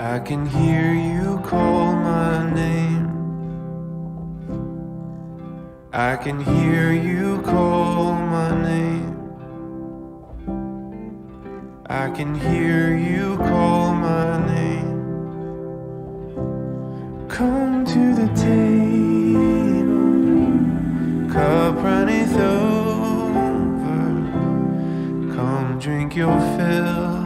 I can hear you call my name. I can hear you call my name. I can hear you call my name. Come to the table, cup runneth over. Come drink your fill